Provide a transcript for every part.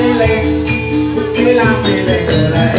feeling, feel I'm feeling good.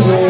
know.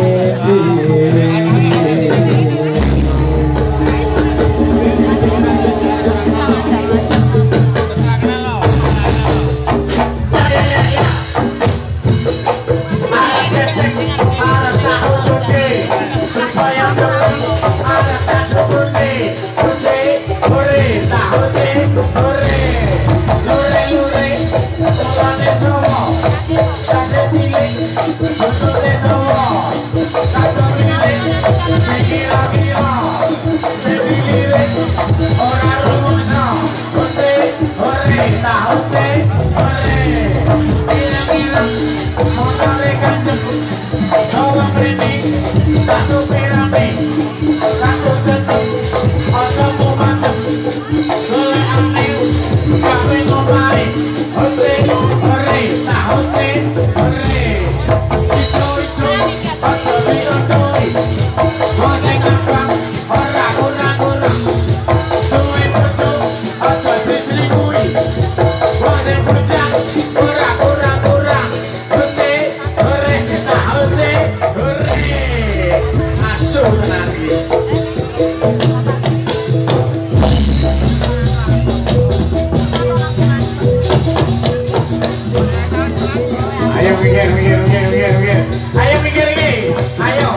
Ayer we get, we get, we get, we get, we get. Ayer we get again. Ayer.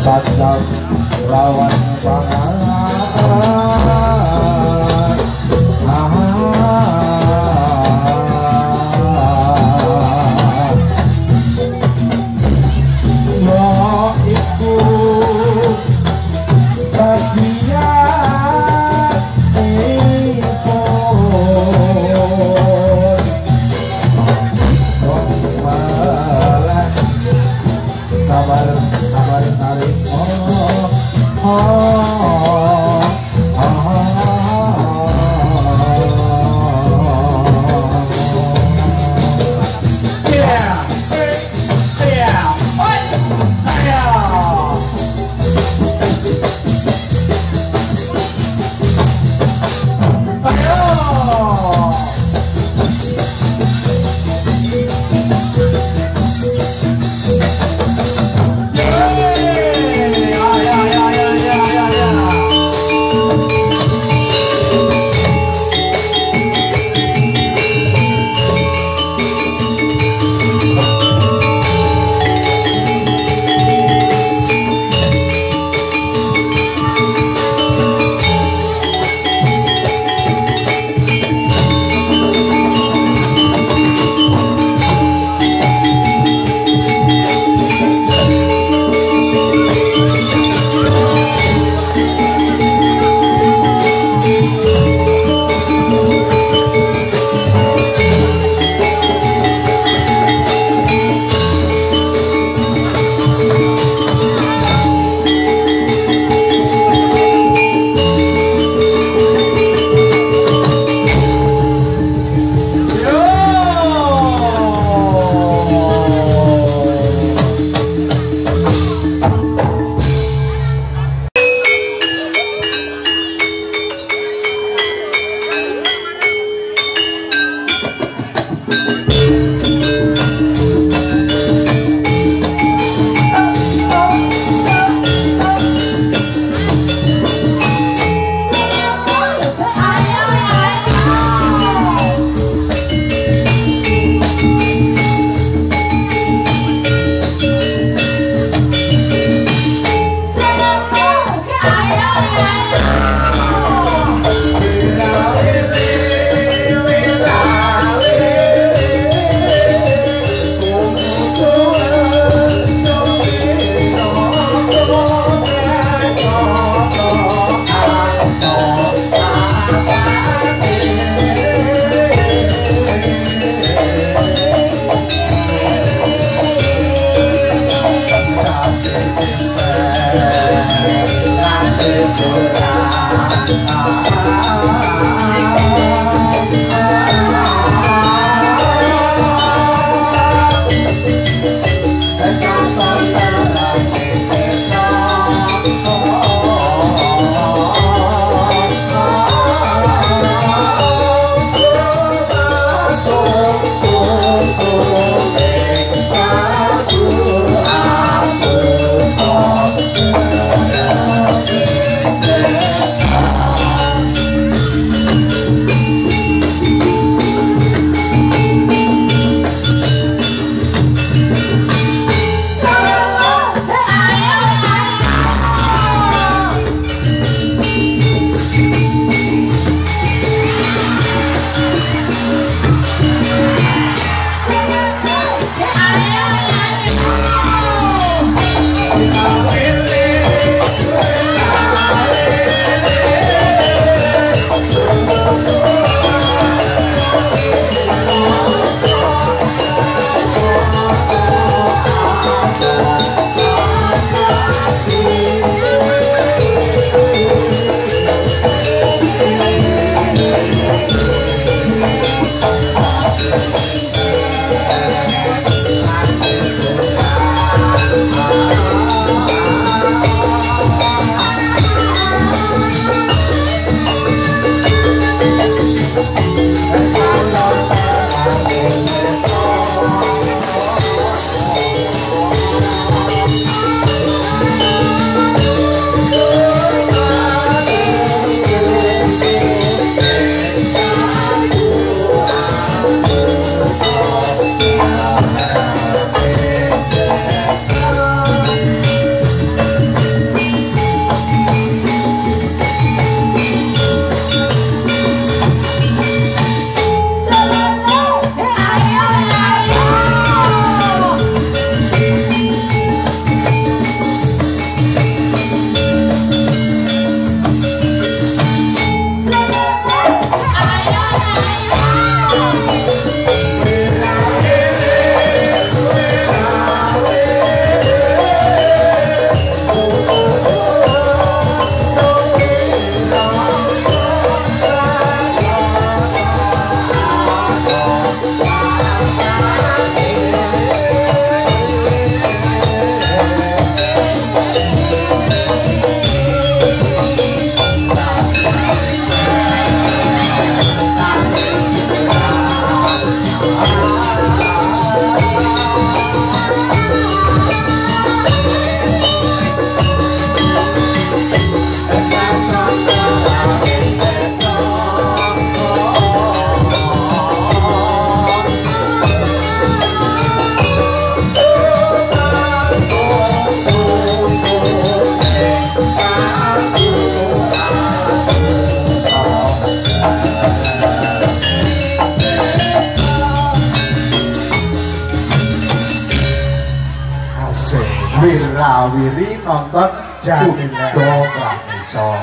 Sadam Lawan Pangan Oh. con đất đình đô và ngày sò